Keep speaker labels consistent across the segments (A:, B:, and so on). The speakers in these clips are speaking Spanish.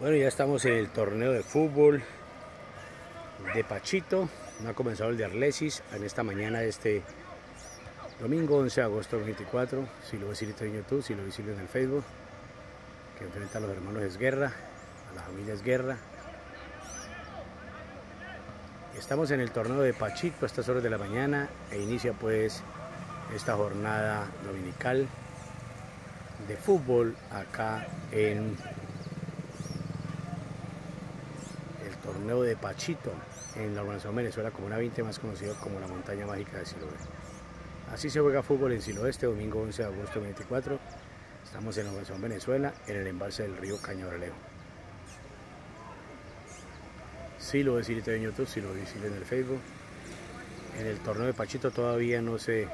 A: Bueno, ya estamos en el torneo de fútbol de Pachito. No ha comenzado el de Arlesis en esta mañana de este domingo 11 de agosto 24. Si lo ves en YouTube, si lo visible en el Facebook, que enfrenta a los hermanos Esguerra, a la familia Esguerra. Estamos en el torneo de Pachito a estas horas de la mañana e inicia pues esta jornada dominical de fútbol acá en torneo de Pachito en la organización Venezuela como una 20 más conocido como la montaña mágica de Siloé. Así se juega fútbol en Siloé este domingo 11 de agosto 24. Estamos en la organización Venezuela en el embalse del río Cañabralejo. Si lo ves en YouTube, si lo ves en el Facebook. En el torneo de Pachito todavía no se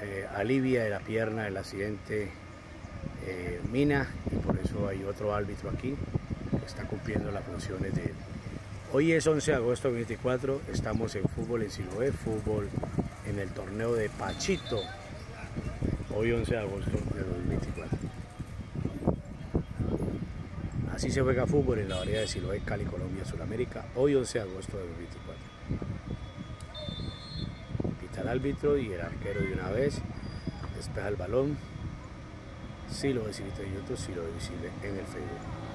A: eh, alivia de la pierna del accidente eh, Mina y por eso hay otro árbitro aquí está cumpliendo las funciones de. Hoy es 11 de agosto de 2024, estamos en fútbol en Siloé, fútbol en el torneo de Pachito, hoy 11 de agosto de 2024. Así se juega fútbol en la variedad de Siloé, Cali, Colombia, Sudamérica, hoy 11 de agosto de 2024. Pita el árbitro y el arquero de una vez, despeja el balón, si lo ves en YouTube, si lo ves visible en el Facebook.